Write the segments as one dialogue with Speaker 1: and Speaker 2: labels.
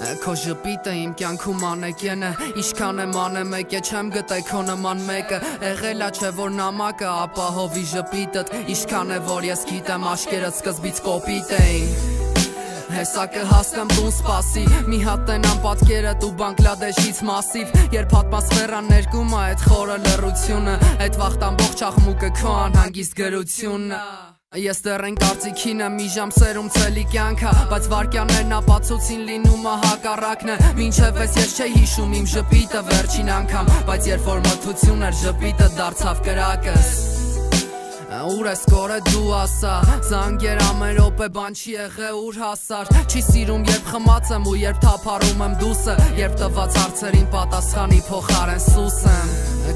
Speaker 1: քո ժպիտը իմ կյանքում անեկեն է Ինչքան եմ անեմ եկե չեմ գտե քո նման մեկը Եղելա չէ որ նամակը ապահովի ժպիտըդ Ինչքան է որ ես գիտեմ աշկերտ սկզբից կոպիտ էին Հեսա կհասնեմ տուն սպասի Մի հատ տենամ պատկերդ ու Բանգլադեշից մասիվ Երբ ատմասֆերան ներկում է այդ խորը լրությունը Այդ վաղտ ամբողջ աղմուկը քո անհանգիստ գրությունը Ես դեռ են կարծիքին եմ մի ժամ սերում ցելի կյանքա Բայց վարկյաններն ապացուցին լինում է հակառակն է Մինչև ես ես չէի հիշում իմ ժպիտը վերջին անգամ Բայց երբ որ մթություն էր ժպիտը դարձավ կրակս Ուր ես կորը դու ասա Զանգեր ամեն րոպե բան չի եղե ուր հասար Չի սիրում երբ խմած եմ ու երբ թափառում եմ դուսը Երբ տված հարցերին պատասխանի փոխարեն սուս եմ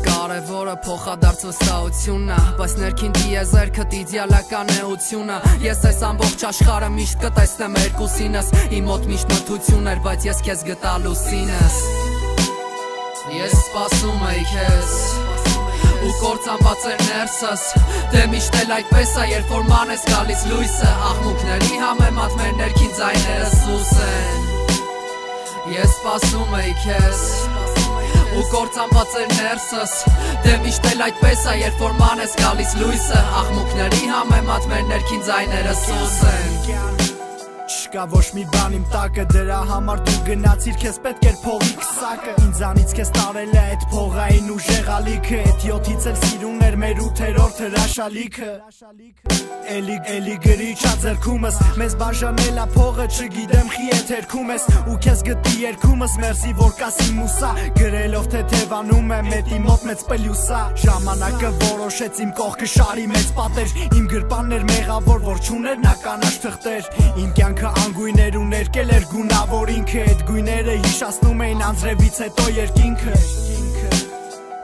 Speaker 1: Կարևորը փոխադարձ վստահությունն է Բայց ներքին դիեզերքդ իդեալական էությունը Ես այս ամբողջ աշխարհը միշտ կտեսնեմ երկուսինս Իմ մոտ միշտ մթություն էր, բայց ես քեզ գտա լուսինս Ես սպասում եի քեզ ու կործանված էր ներսս Դե միշտ էլ այդպես է, երբ որ ման ես գալիս լույսը Աղմուկների համեմատ մեր ներքին ձայները սուս են Ես սպասում էի քեզ ու կործանված էր ներսս Դե միշտ էլ այդպես է, երբ որ ման ես գալիս լույսը Աղմուկների համեմատ մեր ներքին ձայները սուս են
Speaker 2: Չկա ոչ մի բան իմ տակը դրա համար դու գնացիր քեզ պետք էր փողի քսակը ինձանից քեզ տարել է այդ փողային ու ժեղալիքը այդ 7-ից էլ սիրուն էր մեր 8-րդ հրաշալիքը Էլի էլի գրիչա ձերքումս մեզ բաժանելա փողը չգիտեմ խի է թերքում ես ու քեզ գտի երկումս մերսի որ կասի մուսա գրելով թե թևանում է մետի մոտ մեծ պլյուսա ժամանակը որոշեց իմ կողքը շարի մեծ պատեր իմ գրպաններ մեղավոր որ չուներ նա կանաչ թղթեր իմ կյանքը անգույներ ու ներկել էր գունավոր ինքը Այդ գույները հիշասնում էին անձրևից հետո երկինքը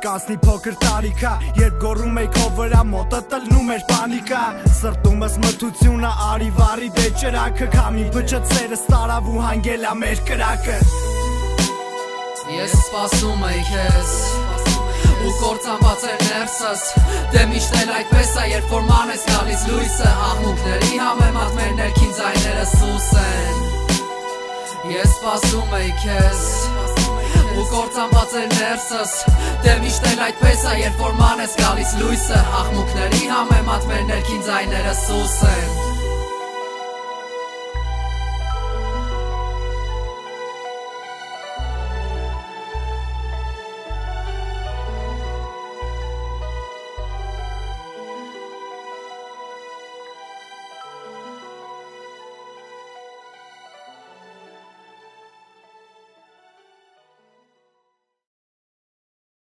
Speaker 2: Կանցնի փոքր տարիքա, երբ գոռում էի քո վրա մոտը տննում էր պանիկա Սրտումս մթությունը արի վարի դե ճրակը Քամի փչծերը ստարավ ու հանգելա մեր կրակը
Speaker 1: Ես սպասում էի քեզ ու կործանված էր ներսս Դե միշտ էլ այդպես է, երբ որ ման ես գալիս լույսը Աղմուկների համեմատ մեր ներքին ձայները սուս են Ես սպասում էի քեզ ու կործանված էր ներսս Դե միշտ էլ այդպես է, երբ որ ման ես գալիս լույսը Աղմուկների համեմատ մեր ներքին ձայները սուս են